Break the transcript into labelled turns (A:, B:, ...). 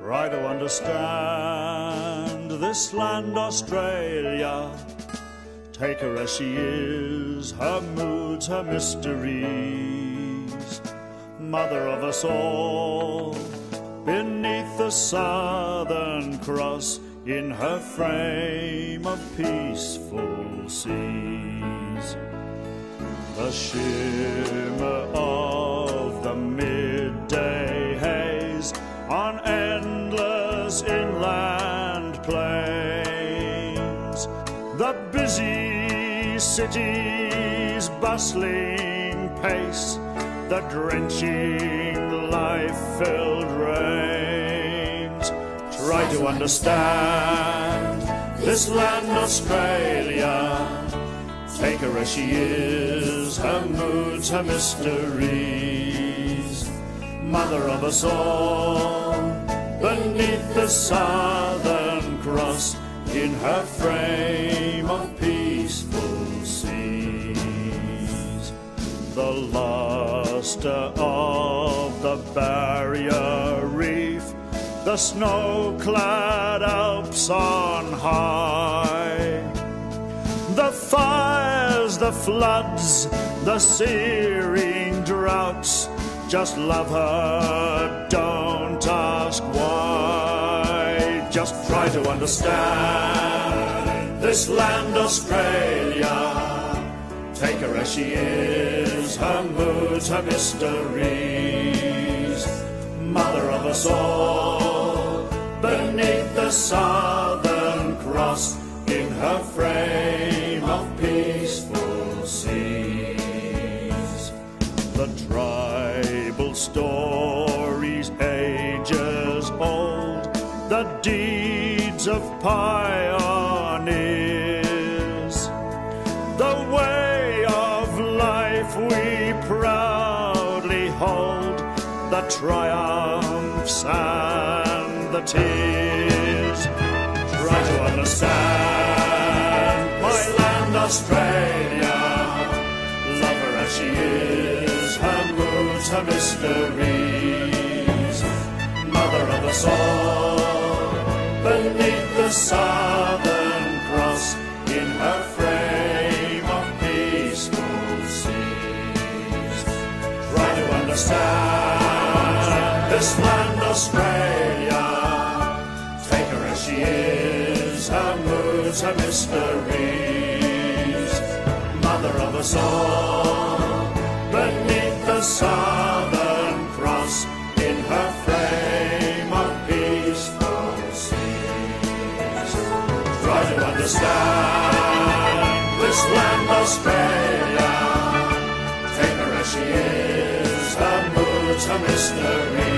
A: Try to understand this land, Australia. Take her as she is, her moods, her mysteries. Mother of us all, beneath the Southern Cross, in her frame of peaceful seas. The shimmer of the midday endless inland plains. The busy city's bustling pace, the drenching life-filled rains. Try to understand this land, Australia. Take her as she is, her moods, her mysteries. Mother of us all, beneath the Southern Cross, in her frame of peaceful seas. The luster of the barrier reef, the snow-clad Alps on high the fires, the floods, the searing droughts. Just love her, Just try to understand this land, Australia. Take her as she is, her moods, her mysteries. Mother of us all, beneath the Southern Cross, in her frame of peaceful seas. The tribal stories, the deeds of pioneers, the way of life we proudly hold, the triumphs and the tears. Try to understand my land, Australia. Love her as she is, her moods, her mysteries. Mother of us all, beneath the Southern Cross, in her frame of peaceful seas. Try to understand this land, Australia. Take her as she is, her moods, her mysteries. Mother of us all, Understand this land, Australia. Take her as she is, her moods, her mysteries.